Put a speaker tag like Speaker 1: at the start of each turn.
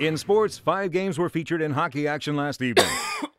Speaker 1: In sports, five games were featured in hockey action last evening.